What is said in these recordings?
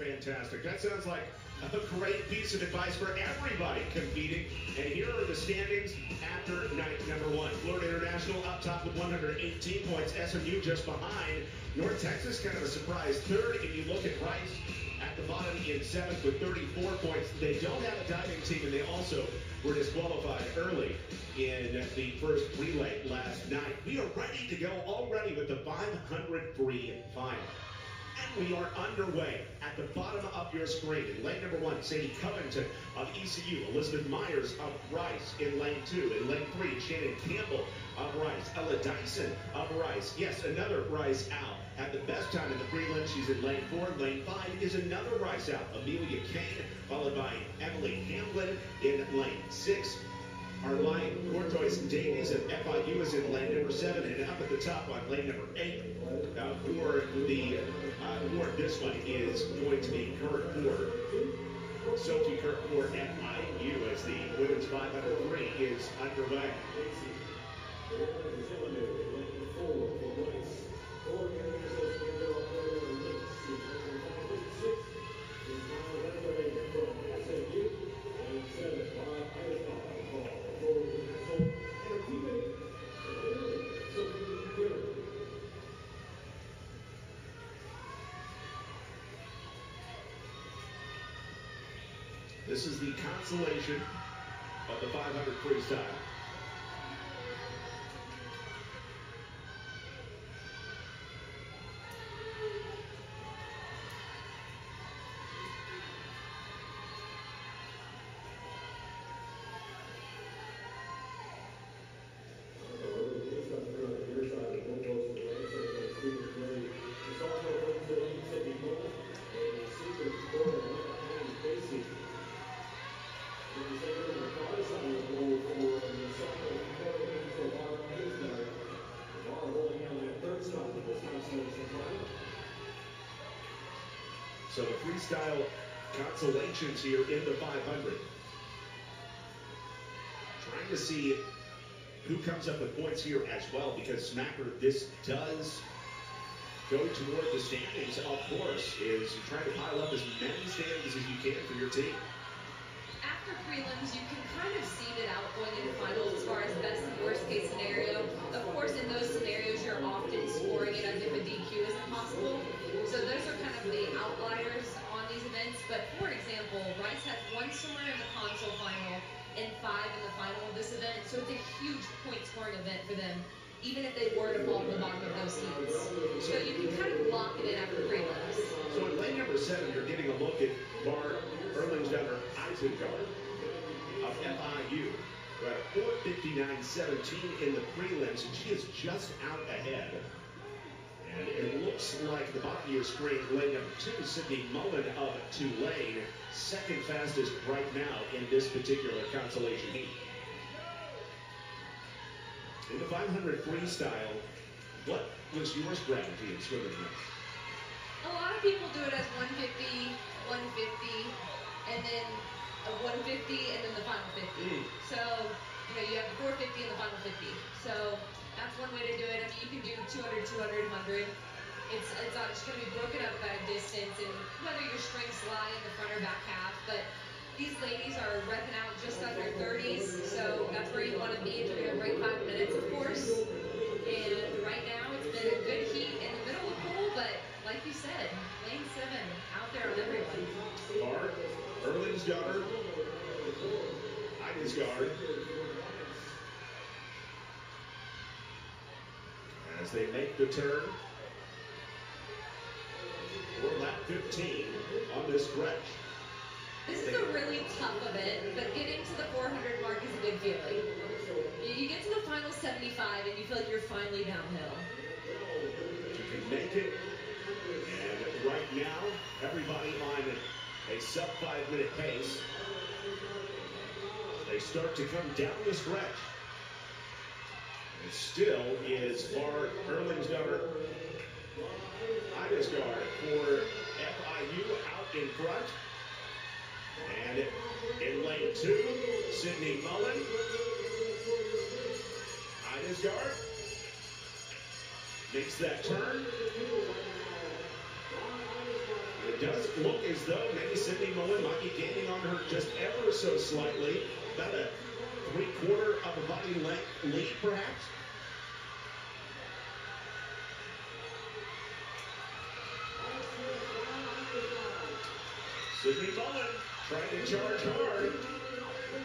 Fantastic. That sounds like a great piece of advice for everybody competing. And here are the standings after night number one. Florida International up top with 118 points. SMU just behind. North Texas kind of a surprise third. If you look at Rice at the bottom in seventh with 34 points. They don't have a diving team, and they also were disqualified early in the first relay last night. We are ready to go already with the 500 free final. We are underway at the bottom of your screen. In lane number one, Sadie Covington of ECU. Elizabeth Myers of Rice in lane two. In lane three, Shannon Campbell of Rice. Ella Dyson of Rice. Yes, another Rice Owl. Had the best time in the prelim. She's in lane four. Lane five is another Rice Owl. Amelia Kane, followed by Emily Hamlin in lane six. Our line, Cortois Davies of FIU is in lane number seven, and up at the top on lane number eight uh, for the uh, this one is going to be Kurt Ford. Sophie Kurt Ford at IU as the women's 503 is underway. This is the consolation of the 500 freestyle. So the freestyle consolations here in the 500. Trying to see who comes up with points here as well because Smacker, this does go toward the standings, of course, is trying to pile up as many standings as you can for your team. After prelims, you can kind of seed it out going into finals as far as best and worst five in the final of this event. So it's a huge point scoring event for them, even if they were to fall to the bottom of those heats. So you can kind of lock it in after prelims. So in lane number seven, you're getting a look at Bar Erlingsdottir Isengard of FIU. A 459.17 in the prelims, and she is just out ahead. And it looks like the bottom of your screen, lane number two, Sydney Mullen of Tulane, second fastest right now in this particular consolation heat. In the 500 freestyle, what was your strategy in swimming? A lot of people do it as 150, 150, and then a 150, and then the final 50. Mm. So, you know, you have the 450 and the final 50. So that's one way to do it. I mean, you can do 200, 200, 100. It's it's, uh, it's going to be broken up by distance and whether your strengths lie in the front or back half. But these ladies are repping out just under 30s, so that's where you want to be going to break five minutes, of course. And right now, it's been a good heat in the middle of the pool, but like you said, lane seven out there on everyone. Bart, Erlingsdottir, Idesgard. As they make the turn for lap 15 on this stretch. This is a really tough event, but getting to the 400 mark is a good feeling. You, you get to the final 75 and you feel like you're finally downhill. You can make it. And right now, everybody on a sub five minute pace. They start to come down the stretch. It still is Bar Erlingsdottir Idesgard for FIU out in front. And in lane two, Sydney Mullen. Idesgard makes that turn. It does look as though maybe Sydney Mullen might be gaining on her just ever so slightly. About a three quarter of a body length lead, perhaps. Sydney Mullen trying to charge hard.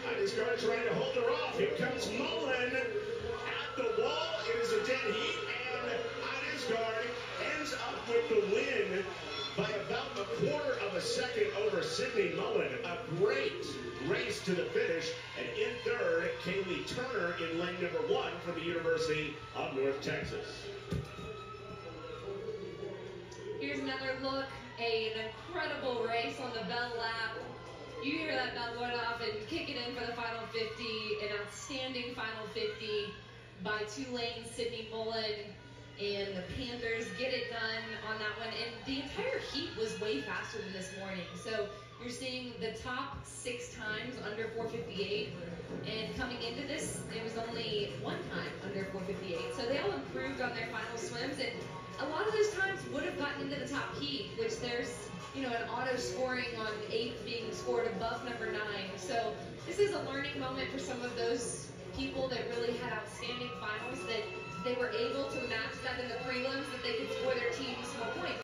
Idesgard trying to hold her off. Here comes Mullen at the wall. It is a dead heat, and Idesgard ends up with the win by about a quarter of a second over Sydney Mullen. A great race to the finish. And in third, Kaylee Turner in lane number one for the University of North Texas. Here's another look, an incredible race on the bell lap. You hear that bell going off and kick it in for the final 50, an outstanding final 50 by two lanes, Sydney Mullen, and the Panthers get it done on that one. And the entire heat was way faster than this morning. So you're seeing the top six times under 458, and coming into this, it was only one time under 458. So they all improved on their final swims, and a lot of those times would have gotten into the top heat, which there's you know an auto scoring on eight being scored above number nine. So this is a learning moment for some of those people that really had outstanding finals that they were able to match that in the prelims that they could score their teams more points.